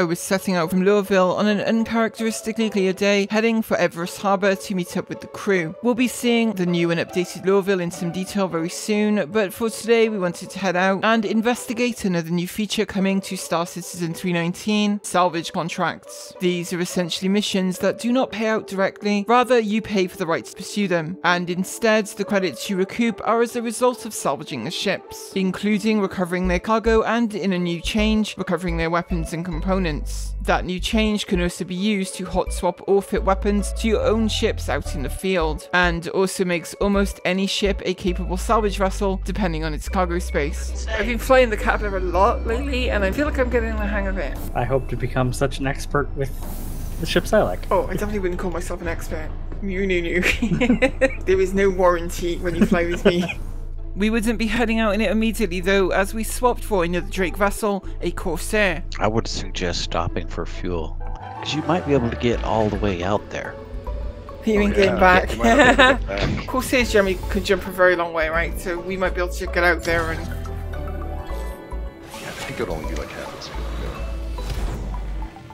I was setting out from Lorville on an uncharacteristically clear day, heading for Everus Harbour to meet up with the crew. We'll be seeing the new and updated Lorville in some detail very soon, but for today we wanted to head out and investigate another new feature coming to Star Citizen 319, salvage contracts. These are essentially missions that do not pay out directly, rather you pay for the right to pursue them, and instead the credits you recoup are as a result of salvaging the ships, including recovering their cargo and, in a new change, recovering their weapons and components. That new change can also be used to hot swap or fit weapons to your own ships out in the field, and also makes almost any ship a capable salvage vessel, depending on its cargo space. I've been flying the Kepler a lot lately, and I feel like I'm getting the hang of it. I hope to become such an expert with the ships I like. Oh, I definitely wouldn't call myself an expert. You knew, knew. there is no warranty when you fly with me. We wouldn't be heading out in it immediately though, as we swapped for another Drake vessel, a Corsair. I would suggest stopping for fuel, because you might be able to get all the way out there. You mean Oh, getting yeah, back? you might have to get back. Corsairs generally can jump a very long way, right? So we might be able to get out there and Yeah, I think it would only be like half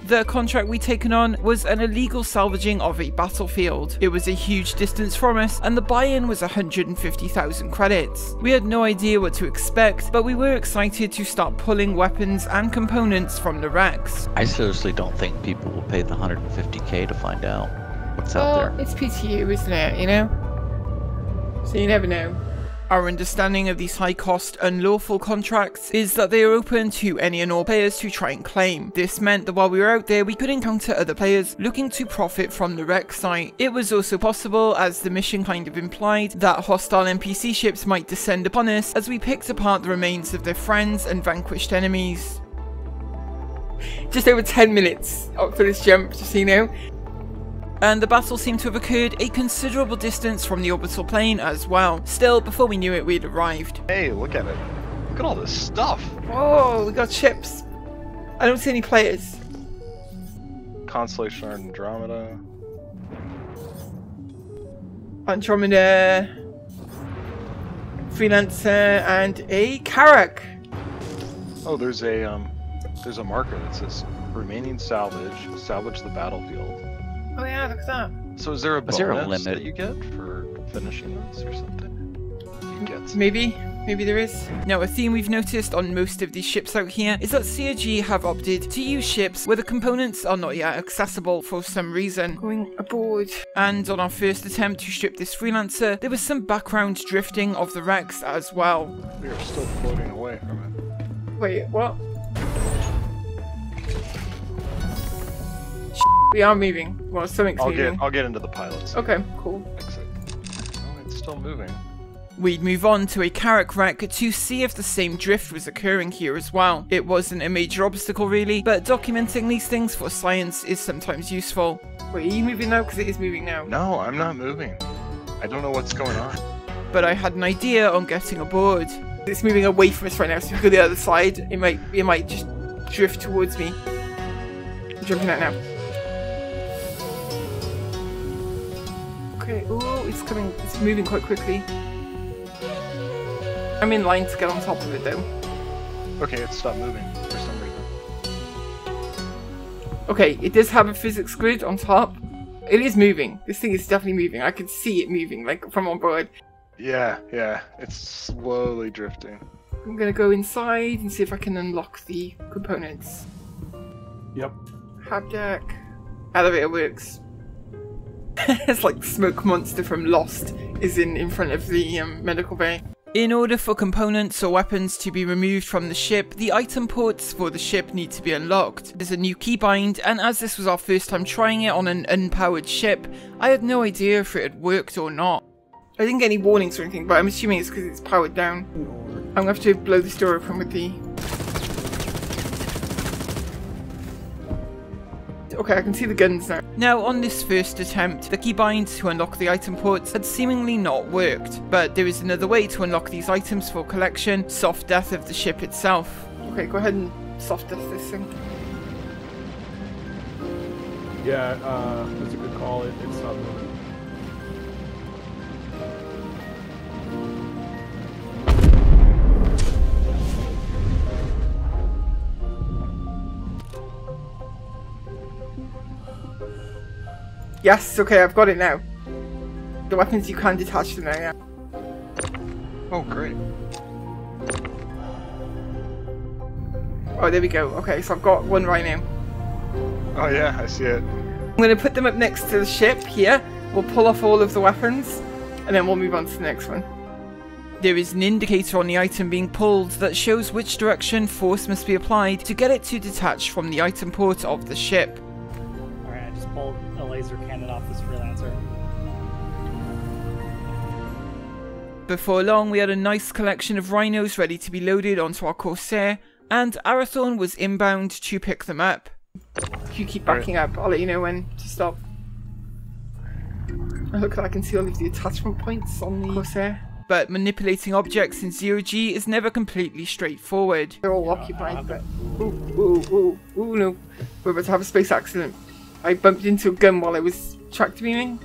the contract we'd taken on was an illegal salvaging of a battlefield. It was a huge distance from us, and the buy-in was 150,000 credits. We had no idea what to expect, but we were excited to start pulling weapons and components from the wrecks. I seriously don't think people will pay the 150k to find out what's out Well, there. it's PTU, isn't it? You know? So you never know. Our understanding of these high cost, unlawful contracts is that they are open to any and all players to try and claim. This meant that while we were out there, we could encounter other players looking to profit from the wreck site. It was also possible, as the mission kind of implied, that hostile NPC ships might descend upon us as we picked apart the remains of their friends and vanquished enemies. Just over 10 minutes up for this jump, just so you know and the battle seemed to have occurred a considerable distance from the orbital plane as well. Still, before we knew it, we'd arrived. Hey, look at it. Look at all this stuff. Oh, we got ships. I don't see any players. Constellation Andromeda. Andromeda, Freelancer, and a Carrack. Oh, there's a um, there's a marker that says remaining salvage, salvage the battlefield. Oh yeah, look at that. So is there a Is bonus there a that limit? you get for finishing this or something? You get some- Maybe, maybe there is. Now, a theme we've noticed on most of these ships out here is that CIG have opted to use ships where the components are not yet accessible for some reason. Going aboard. And on our first attempt to strip this freelancer, there was some background drifting of the wrecks as well. We are still floating away from it. Wait, what? We are moving. Well, something's I'll moving. get I'll get into the pilot's Okay, cool. exit. Oh, it's still moving. We'd move on to a Carrack wreck to see if the same drift was occurring here as well. It wasn't a major obstacle really, but documenting these things for science is sometimes useful. Wait, are you moving now? Because it is moving now. No, I'm not moving. I don't know what's going on. But I had an idea on getting aboard. It's moving away from us right now, so if we go to the other side, it might it might just drift towards me. I'm jumping out now. Okay, oh, it's coming, it's moving quite quickly. I'm in line to get on top of it though. Okay, it stopped moving for some reason. Okay, it does have a physics grid on top. It is moving. This thing is definitely moving. I can see it moving, like from on board. Yeah, yeah, it's slowly drifting. I'm gonna go inside and see if I can unlock the components. Yep. Hab deck. Elevator works. it's like smoke monster from Lost is in in front of the um, medical bay. In order for components or weapons to be removed from the ship, the item ports for the ship need to be unlocked. There's a new keybind, and as this was our first time trying it on an unpowered ship, I had no idea if it had worked or not. I didn't get any warnings or anything, but I'm assuming it's because it's powered down. I'm gonna have to blow this door open with the Okay, I can see the guns now. Now, on this first attempt, the keybind to unlock the item ports had seemingly not worked, but there is another way to unlock these items for collection, soft death of the ship itself. Okay, go ahead and soft death this thing. Yeah, uh, that's a good call. It, it's not moving. Yes, okay, I've got it now. The weapons you can detach them now, yeah. Oh, great. Oh, there we go. Okay, so I've got one right now. Oh yeah, I see it. I'm going to put them up next to the ship here. We'll pull off all of the weapons, and then we'll move on to the next one. There is an indicator on the item being pulled that shows which direction force must be applied to get it to detach from the item port of the ship. Alright, I just pulled Before long, we had a nice collection of rhinos ready to be loaded onto our Corsair, and Arathorn was inbound to pick them up. If you keep backing up, I'll let you know when to stop. Oh, look, I can see all of the attachment points on the Corsair. But manipulating objects in zero G is never completely straightforward. They're all occupied, but ooh, ooh, ooh, ooh, no, we're about to have a space accident. I bumped into a gun while I was tractor beaming.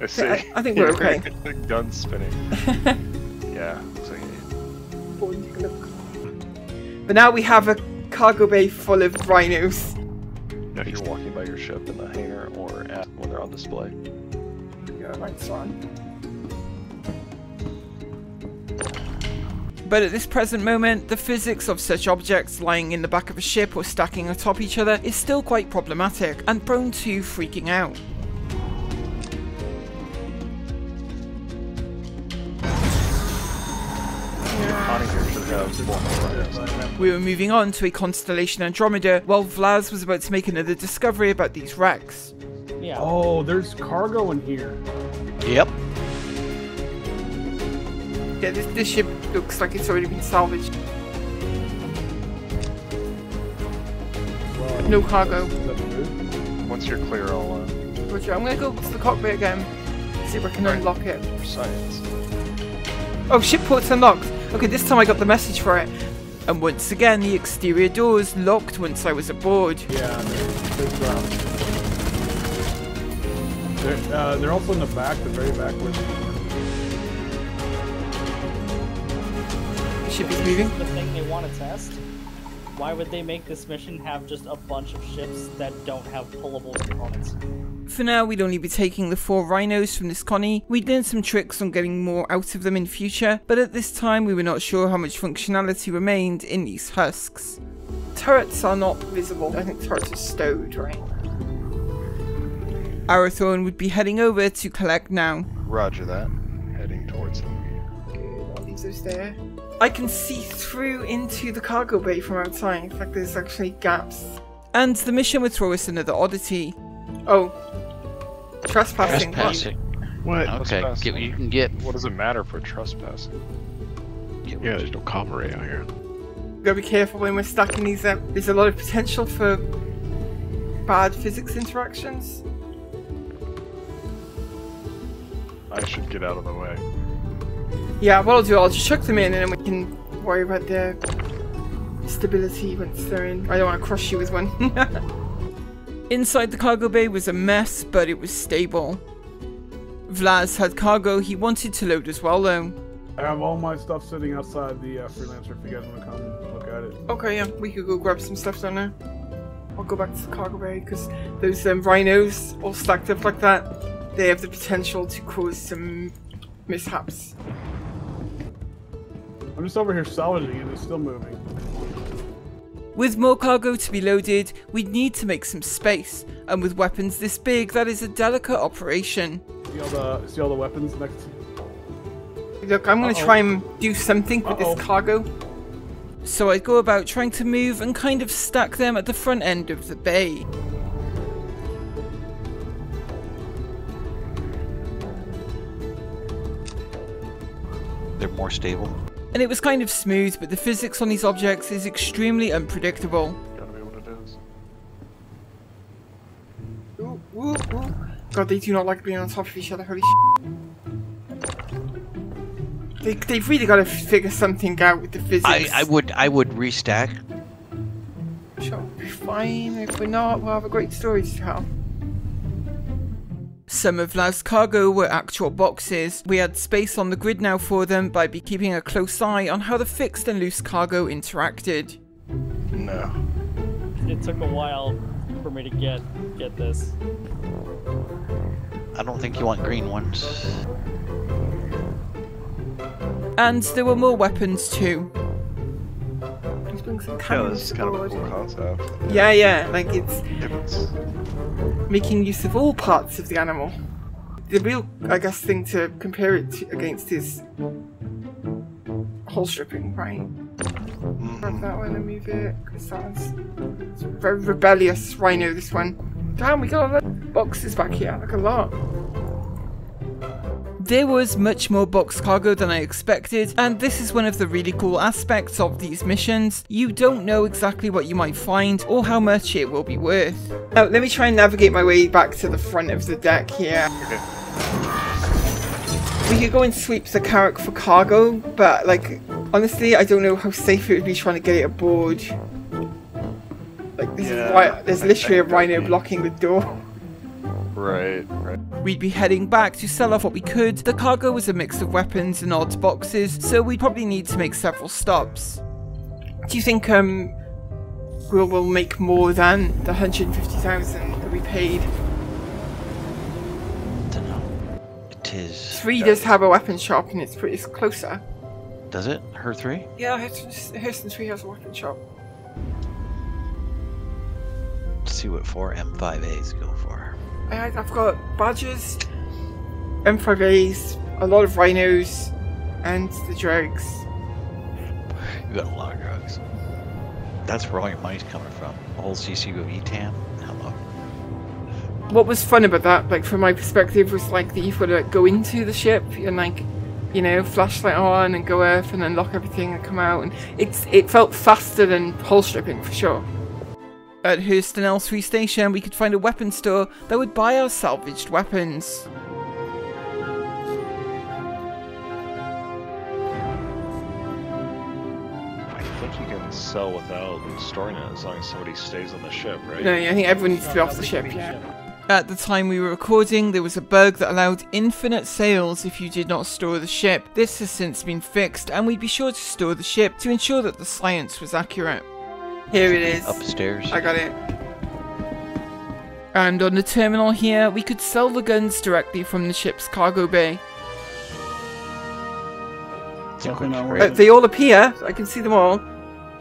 I see. I- I think we're okay. gun's spinning. yeah. looks like it. Go and take a look. But now we have a cargo bay full of rhinos. If you're walking by your ship in the hangar or at when they're on display. Yeah, lights are on. But at this present moment, the physics of such objects lying in the back of a ship or stacking atop each other is still quite problematic and prone to freaking out. We were moving on to a constellation Andromeda while Vlaz was about to make another discovery about these wrecks. Yeah. Oh, there's cargo in here. Yep. Yeah, this, this ship looks like it's already been salvaged. Well, No cargo. is that? Once you're clear, I'll uh, Roger, I'm gonna go to the cockpit again. See if I can unlock it. for science. Oh, ship port's unlocked. Okay, this time I got the message for it. And once again, the exterior doors locked once I was aboard. Yeah, there's, there's um, they're, uh, they're also in the back, the very back where The ship is moving. The thing they want to test? Why would they make this mission have just a bunch of ships that don't have pullable components? For now, we'd only be taking the four rhinos from this Connie. We'd learned some tricks on getting more out of them in future, but at this time we were not sure how much functionality remained in these husks. Turrets are not visible. I think turrets are stowed, right? Arathorn would be heading over to collect now. Roger that. Heading towards them. Good, I'll leave those there. I can see through into the cargo bay from outside. In fact, there's actually gaps. And the mission would throw us another oddity. Oh. Trespassing. Trespassing. What? Okay. Trespassing. Get, you can get. What does it matter for trespassing? get Yeah, there's no cavalry out here. Gotta be careful when we're stacking these up. There's a lot of potential for bad physics interactions. I should get out of the way. Yeah, what I'll do, I'll just chuck them in and then we can worry about their stability once they're in. I don't want to crush you with one. Inside the cargo bay was a mess, but it was stable. Vlaz had cargo he wanted to load as well, though. I have all my stuff sitting outside the uh, freelancer if you guys want to come look at it. Okay, yeah, we could go grab some stuff down there. I'll go back to the cargo bay because those um, rhinos all stacked up like that, they have the potential to cause some mishaps. I'm just over here salvaging it, it's still moving. With more cargo to be loaded, we'd need to make some space, and with weapons this big, that is a delicate operation. See all the see all the weapons next to Look, I'm going to Uh-oh. try and do something with Uh-oh. this cargo. So I go about trying to move and kind of stack them at the front end of the bay. They're more stable. And it was kind of smooth, but the physics on these objects is extremely unpredictable. Gotta be what it is. Ooh, ooh, ooh. God, they do not like being on top of each other, holy sh**. They, they've really got to figure something out with the physics. I, I would I would restack. Sure, we'll be fine. If we're not, we'll have a great story to tell. Some of Vlad's cargo were actual boxes. We had space on the grid now for them, but I'd be keeping a close eye on how the fixed and loose cargo interacted. No. It took a while for me to get get this. I don't think you want green ones. And there were more weapons too. Let's some Yeah, cannons this kind of a cool concept. Yeah, yeah, like it's It's, making use of all parts of the animal. The real, I guess, thing to compare it to, against is hull stripping, right? Grab mhm. that one and move it, because that's it's a very rebellious rhino, this one. Damn, we got a lot of boxes back here, like a lot. There was much more box cargo than I expected, and this is one of the really cool aspects of these missions. You don't know exactly what you might find or how much it will be worth. Now, let me try and navigate my way back to the front of the deck here. We could go and sweep the Carrack for cargo, but, like, honestly, I don't know how safe it would be trying to get it aboard. Like, this Yeah, is why there's literally a rhino blocking the door. Right, right. We'd be heading back to sell off what we could. The cargo was a mix of weapons and odds boxes, so we'd probably need to make several stops. Do you think, um, we'll, we'll make more than the 150,000 that we paid? don't know. It is. Three does have a weapon shop and it's pretty it's closer. Does it? Her three? Yeah, Hurston, Hurston 3 has a weapon shop. Let's see what four M5As go for. I, I've got badgers, M5As, a lot of rhinos, and the dregs. You got a lot of drugs. That's where all your money's coming from. The whole CCOE TAM. Hello. What was fun about that, like from my perspective, was like that you've got to like, go into the ship and like, you know, flashlight on and go up and unlock everything and come out, and it's it felt faster than hull stripping for sure. At Hurston L3 station, we could find a weapon store that would buy our salvaged weapons. I think you can sell without storing it as long as somebody stays on the ship, right? No, I think everyone needs to be off the ship. Yeah. At the time we were recording, there was a bug that allowed infinite sales if you did not store the ship. This has since been fixed, and we'd be sure to store the ship to ensure that the science was accurate. Here it is. Upstairs. I got it. And on the terminal here, we could sell the guns directly from the ship's cargo bay. Definitely Uh, they all appear. I can see them all.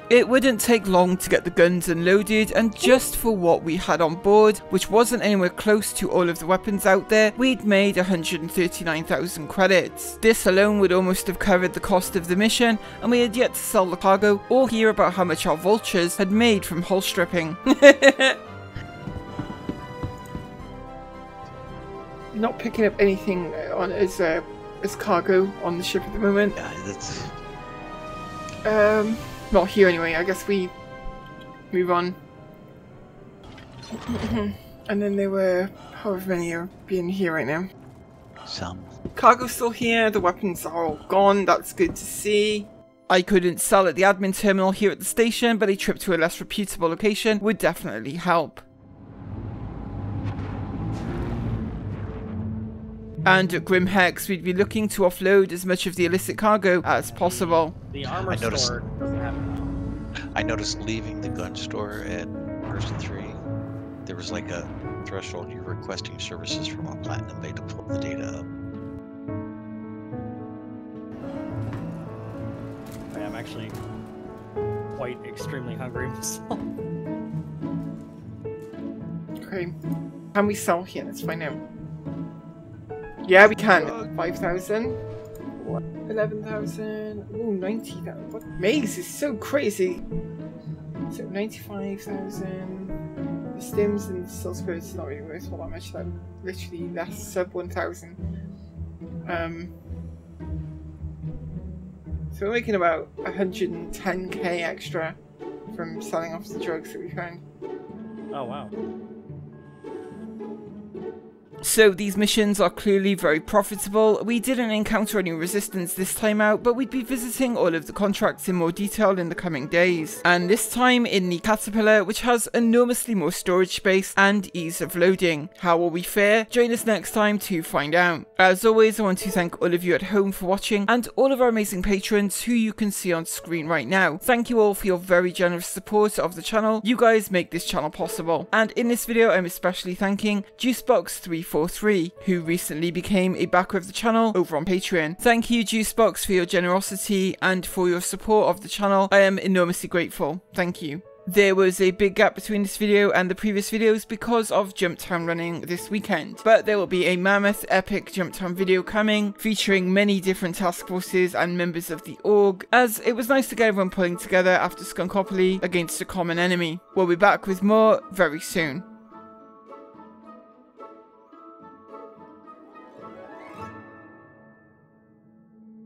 It wouldn't take long to get the guns unloaded, and just for what we had on board, which wasn't anywhere close to all of the weapons out there, we'd made 139,000 credits. This alone would almost have covered the cost of the mission, and we had yet to sell the cargo or hear about how much our vultures had made from hull stripping. Not picking up anything on as uh, as cargo on the ship at the moment. Yeah, that's. Um, not here anyway. I guess we move on. and then there were however many are being here right now. Some. Cargo's still here. The weapons are all gone. That's good to see. I couldn't sell at the admin terminal here at the station, but a trip to a less reputable location would definitely help. And at Grim Hex, we'd be looking to offload as much of the illicit cargo as possible. The armor I noticed- store doesn't have it. I noticed leaving the gun store at Hurston 3, there was like a threshold you're requesting services from a Platinum Bay to pull the data up. I am actually quite extremely hungry myself. Okay. Can we sell here? Let's find out. Yeah, we can. 5,000. 11,000. Ooh, 90,000. What? Maze is so crazy. So 95,000. The stims and still spirits is not really worth all that much. That literally less sub 1,000. Um. So we're making about 110k extra from selling off the drugs that we found. Oh wow. So these missions are clearly very profitable. We didn't encounter any resistance this time out, but we'd be visiting all of the contracts in more detail in the coming days. And this time in the Caterpillar, which has enormously more storage space and ease of loading. How will we fare? Join us next time to find out. As always, I want to thank all of you at home for watching and all of our amazing patrons who you can see on screen right now. Thank you all for your very generous support of the channel. You guys make this channel possible. And in this video, I'm especially thanking Juicebox343, who recently became a backer of the channel over on Patreon. Thank you, Juicebox, for your generosity and for your support of the channel. I am enormously grateful. Thank you. There was a big gap between this video and the previous videos because of Jumptown running this weekend, but there will be a mammoth epic Jumptown video coming featuring many different task forces and members of the org, as it was nice to get everyone pulling together after Skunkopoly against a common enemy. We'll be back with more very soon.